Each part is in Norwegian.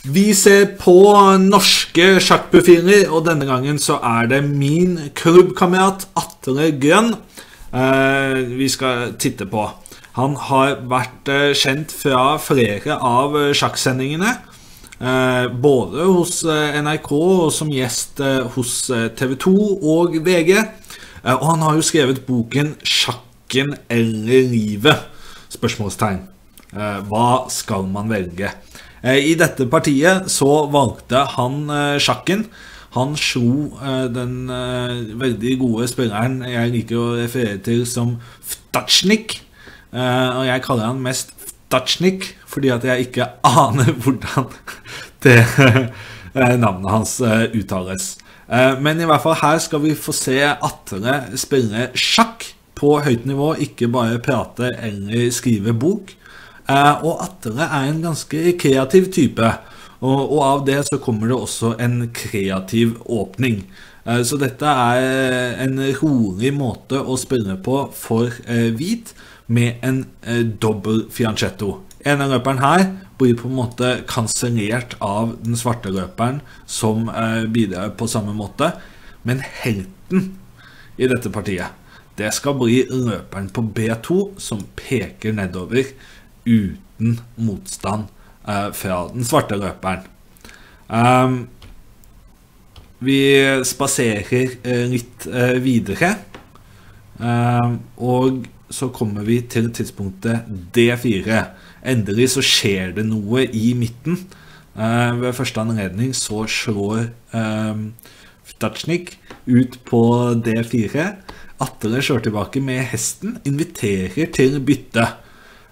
Vi ser på norske sjakkprofiler, og denne gangen så er det min klubbkamerat Atle Grønn eh, vi skal titte på. Han har vært eh, kjent fra flere av eh, sjakksendingene. Både hos NRK og som gjest hos TV 2 og VG. Og han har jo skrevet boken 'Sjakken eller livet?' Spørsmålstegn. Hva skal man velge? Eh, I dette partiet så valgte han eh, sjakken. Han slo eh, den veldig gode spilleren jeg liker å referere til som Vtatsjnik. Eh, og jeg kaller han mest Vtatsjnik fordi at jeg ikke aner hvordan det navnet hans uttales. Men i hvert fall her skal vi få se Atle spille sjakk på høyt nivå, ikke bare prate eller skrive bok. Eh, Og Atre er en ganske kreativ type. Og, av det så kommer det også en kreativ åpning. Eh, Så dette er en rolig måte å spille på for eh, hvit, med en eh, dobbel fianchetto. En av løperen her blir på en måte kansellert av den svarte løperen, som eh, bidrar på samme måte. Men helten i dette partiet, det skal bli løperen på B2, som peker nedover uten motstand eh, fra den svarte løperen. Um, vi spaserer eh, litt eh, videre, um, og så kommer vi til tidspunktet D4. Endelig så skjer det noe i midten. Eh, ved første anledning så slår um, Vtatsjnik ut på D4. Atle slår tilbake med hesten, inviterer til bytte.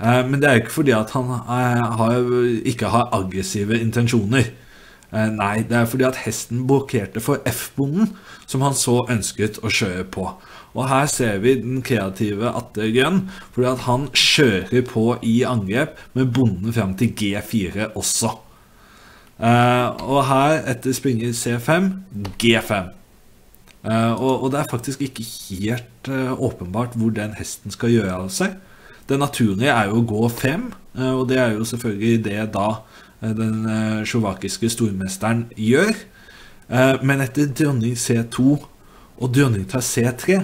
Eh, Men det er jo ikke fordi at han eh, har, ikke har aggressive intensjoner. Eh, Nei, det er fordi at hesten blokkerte for F-bonden, som han så ønsket å kjøre på. Og her ser vi den kreative Atte Grønn, fordi at han kjører på i angrep med bonden fram til G4 også. Og her, etter springer C5, G5. Eh, og, det er faktisk ikke helt åpenbart hvor den hesten skal gjøre av seg. Det naturlige er jo å gå 5, eh, og det er jo selvfølgelig det da eh, den eh, slovakiske stormesteren gjør. Men etter dronning C2 og dronning tar C3,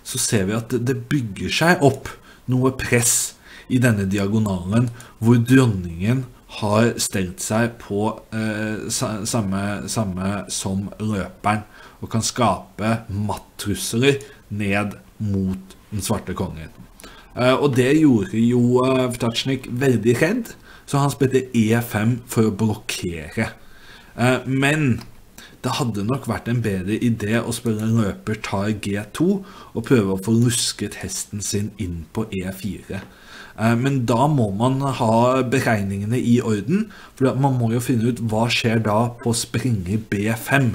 så ser vi at det, bygger seg opp noe press i denne diagonalen, hvor dronningen har stelt seg på samme, samme som løperen, og kan skape mattrusler ned mot den svarte kongen. Eh, og det gjorde jo uh, Vtatsjnik veldig redd, så han spilte E5 for å blokkere. Eh, men det hadde nok vært en bedre idé å spille løper tar G2 og prøve å få rusket hesten sin inn på E4. Eh, Men da må man ha beregningene i orden, for man må jo finne ut hva skjer da på springer B5.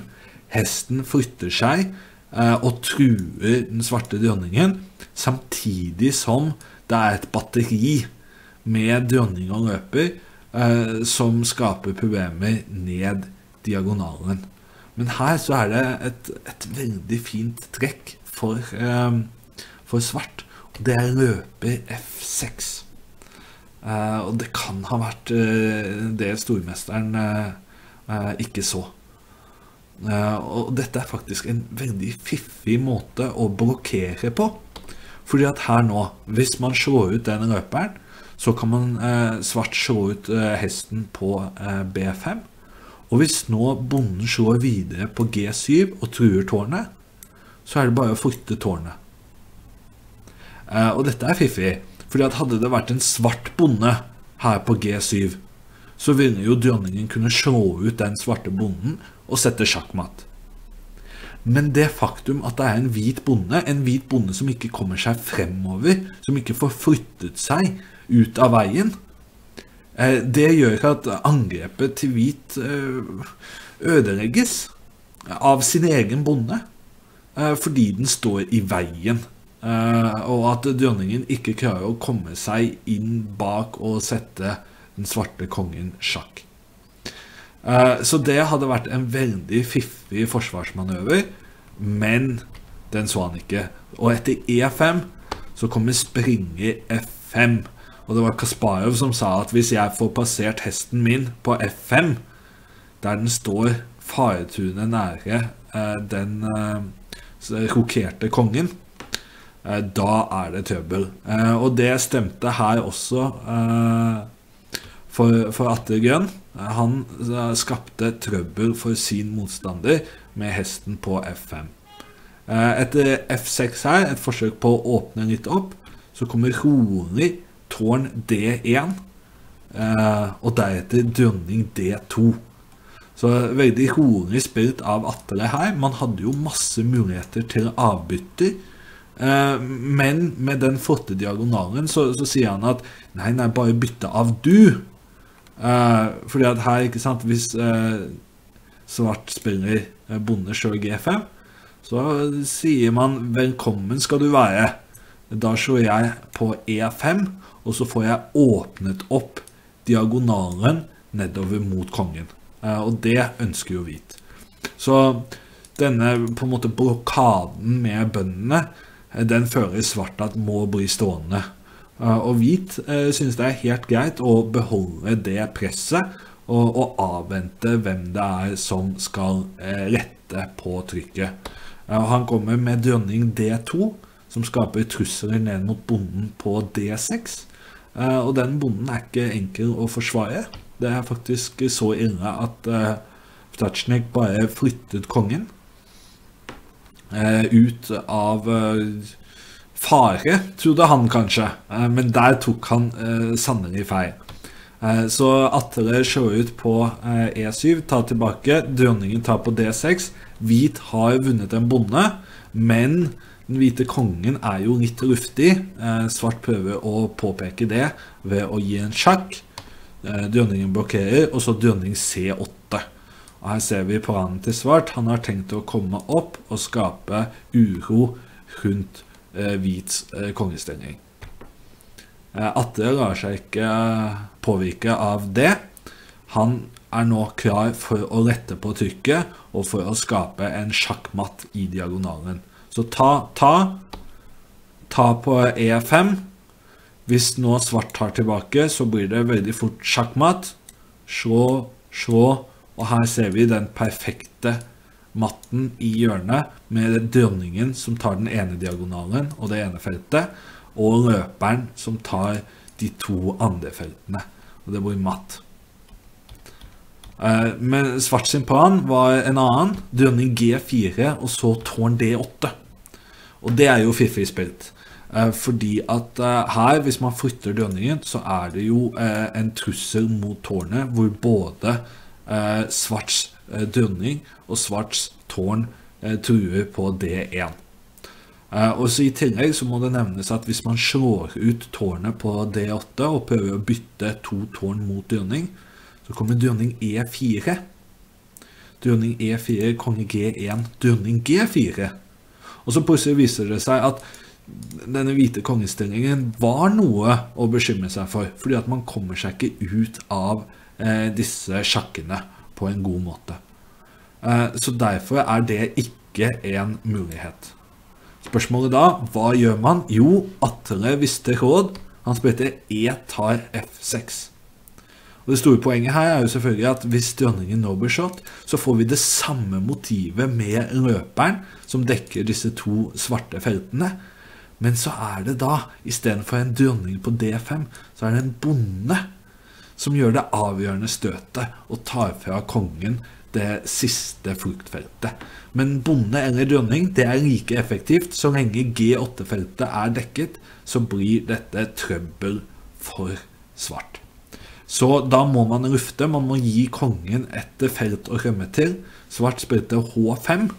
Hesten flytter seg eh, og truer den svarte dronningen, samtidig som det er et batteri med dronning og løper eh, som skaper problemer ned diagonalen. Men her så er det et, et veldig fint trekk for, eh, for svart, og det er løper F6. Eh, og det kan ha vært eh, det stormesteren eh, eh, ikke så. Eh, og dette er faktisk en veldig fiffig måte å blokkere på. Fordi at her nå, hvis man slår ut den løperen, så kan man eh, svart slå ut eh, hesten på eh, B5. Og hvis nå bonden slår videre på G7 og truer tårnet, så er det bare å flytte tårnet. Og dette er fiffig, fordi at hadde det vært en svart bonde her på G7, så ville jo dronningen kunne slå ut den svarte bonden og setter sjakkmatt. Men det faktum at det er en hvit bonde, en hvit bonde som ikke kommer seg fremover, som ikke får flyttet seg ut av veien, eh, det gjør at angrepet til hvit eh, ødelegges av sin egen bonde, eh, fordi den står i veien. Og at dronningen ikke klarer å komme seg inn bak og sette den svarte kongen sjakk. Eh, Så det hadde vært en veldig fiffig forsvarsmanøver, men den så han ikke. Og etter E5 så kommer springer F5. Og det var Kasparov som sa at hvis jeg får passert hesten min på F5, der den står faretunet nære eh, den eh, rokerte kongen, da er det trøbbel. Og det stemte her også for, for Grønn. Eh, han skapte trøbbel for sin motstander med hesten på F5. Etter F6 her, et forsøk på å åpne litt opp, så kommer rolig tårn D1, og deretter dronning D2. Så veldig rolig spilt av Atle her. Man hadde jo masse muligheter til avbytter. Eh, men med den flotte diagonalen så, så, sier han at nei, nei, bare bytte av du. Eh, fordi at her, ikke sant Hvis uh, svart spiller uh, bonde sjøl G5, så sier man 'velkommen skal du være'. Da slår jeg på E5, og så får jeg åpnet opp diagonalen nedover mot kongen. Eh, og det ønsker jo hvit. Så denne på en måte blokaden med bøndene, eh, den fører svart at må bli stående. Eh, og hvit synes det er helt greit å beholde det presset og, og avvente hvem det er som skal rette på trykket. Han kommer med dronning D2, som skaper trusler ned mot bonden på D6. Og den bonden er ikke enkel å forsvare. Det er faktisk så ille at eh, Ptatsjnik bare flyttet kongen ut av fare, trodde han kanskje. Uh, men der tok han uh, sannelig feil. så Atle slår ut på E7, tar tilbake. Dronningen tar på D6. Hvit har vunnet en bonde, men den hvite kongen er jo litt luftig. svart prøver å påpeke det ved å gi en sjakk. Eh, dronningen blokkerer, og så dronning C8. Og Her ser vi planen til Svart. Han har tenkt å komme opp og skape uro rundt eh, hvits eh, kongestilling. Eh, Atle lar seg ikke påvirke av det. Han er nå klar for å lette på trykket og for å skape en sjakkmatt i diagonalen. Så ta, ta, ta på E5. Hvis nå svart tar tilbake, så blir det veldig fort sjakkmatt. Slå, slå, og her ser vi den perfekte matten i hjørnet med dronningen som tar den ene diagonalen og det ene feltet, og løperen som tar de to andre feltene. Og det blir matt. Eh, men svart sin plan var en annen. Dronning G4 og så tårn D8. Og det er jo fiffig spilt. Eh, fordi at eh, her, hvis man flytter dronningen, så er det jo en trussel mot tårnet, hvor både Svarts dronning og Svarts tårn truer på D1. Og så I tillegg så må det nevnes at hvis man slår ut tårnet på D8 og prøver å bytte to tårn mot dronning, så kommer dronning E4. Dronning E4, konge G1, dronning G4. Og så plutselig viser det seg at denne hvite kongestillingen var noe å bekymre seg for. Fordi at man kommer seg ikke ut av eh, disse sjakkene på en god måte. Eh, så derfor er det ikke en mulighet. Spørsmålet da, hva gjør man? Jo, Atle visste råd. Han spilte E tar F6. Og Det store poenget her er jo selvfølgelig at hvis dronningen nå blir slått, så får vi det samme motivet med løperen som dekker disse to svarte feltene men så er det da, istedenfor en dronning på D5, så er det en bonde som gjør det avgjørende støtet og tar fra kongen det siste fluktfeltet. Men bonde eller dronning det er like effektivt. Så lenge G8-feltet er dekket, så blir dette trøbbel for svart. Så da må man lufte. Man må gi kongen et felt å rømme til. Svart spilte H5.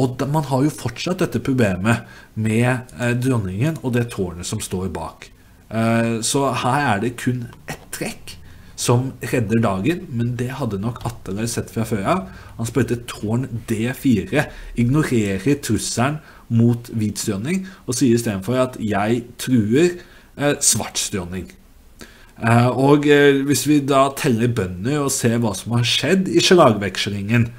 Og man har jo fortsatt dette problemet med eh, dronningen og det tårnet som står bak. Eh, så her er det kun ett trekk som redder dagen, men det hadde nok Atterøy sett fra før av. Han spilte tårn D4, ignorerer trusselen mot hvitstråning og sier istedenfor at 'jeg truer eh, svartstråning'. Eh, og eh, hvis vi da teller bønder og ser hva som har skjedd i slagvekslingen,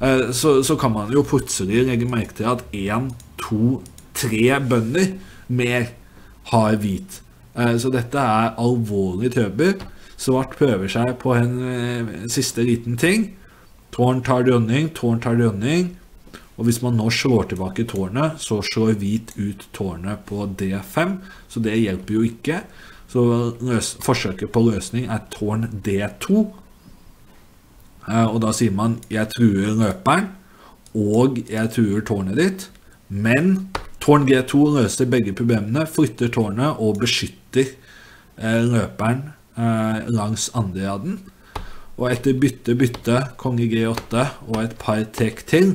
Eh, så, så, kan man jo plutselig legge merke til at én, to, tre bønder mer har hvit. Eh, så dette er alvorlig trøbbel. Svart prøver seg på en eh, siste liten ting. Tårn tar dronning, tårn tar dronning. Og hvis man nå slår tilbake tårnet, så slår hvit ut tårnet på D5. Så det hjelper jo ikke. Så løs, forsøket på løsning er tårn D2. Eh, og da sier man 'jeg truer løperen', og 'jeg truer tårnet ditt'. Men tårn G2 løser begge problemene, flytter tårnet og beskytter eh, løperen eh, langs andre raden. Og etter bytte, bytte, konge G8 og et par trekk til,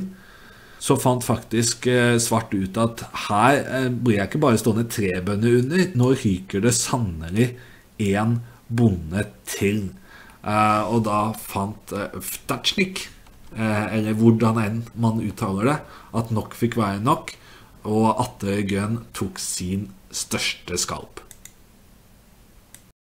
så fant faktisk eh, Svart ut at her eh, blir jeg ikke bare stående tre bønder under, nå ryker det sannelig én bonde til. Eh, og da fant uh, Vtatsjnik, eller hvordan enn man uttaler det, at nok fikk være nok, og Atle Grønn tok sin største skalp.